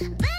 Bye.